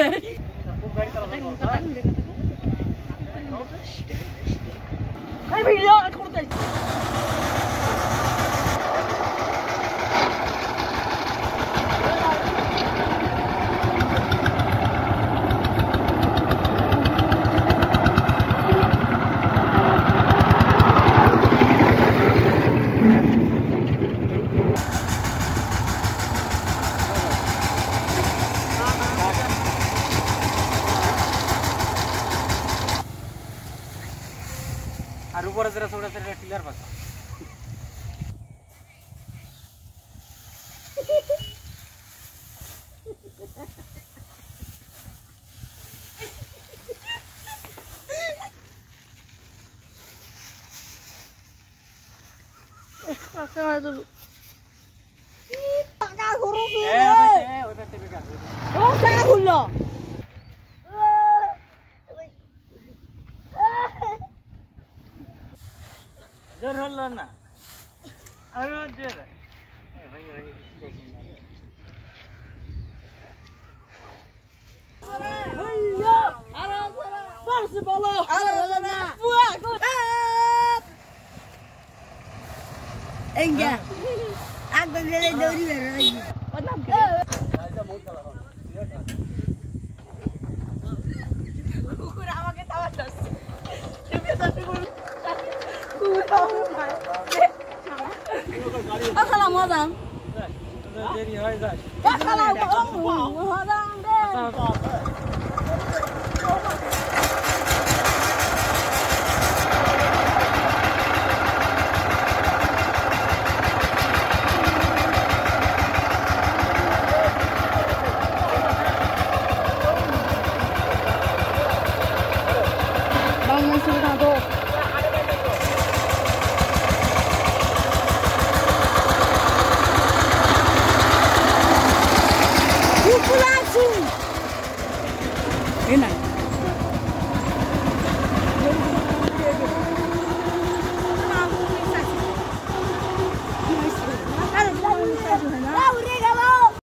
Hey, we are going to আর উপরে যেটা ছোট সেটা টিলার পাশে টাকা খরচ এ ওই ওই পাশে বেকার ও টাকা খুললো जर हल्ला ना अरे जर Barsi bala. Aralana. Fuak. Enggak. Aku jadi dori berani. Padam. 啊，他什么人？啊，他老公，我我讲的。Good night.